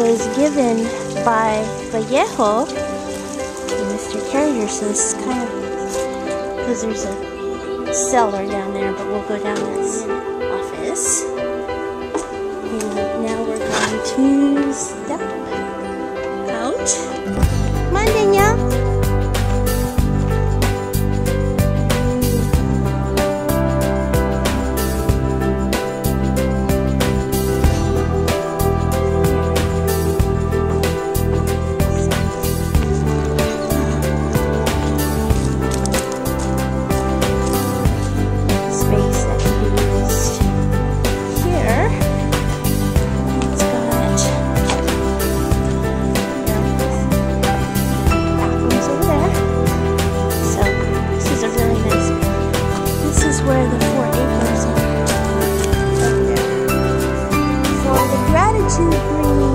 was given by Vallejo and Mr. Carriger, so this is kind of because there's a cellar down there, but we'll go down this office. And now we're going to where the four acres are. Up there. For the gratitude green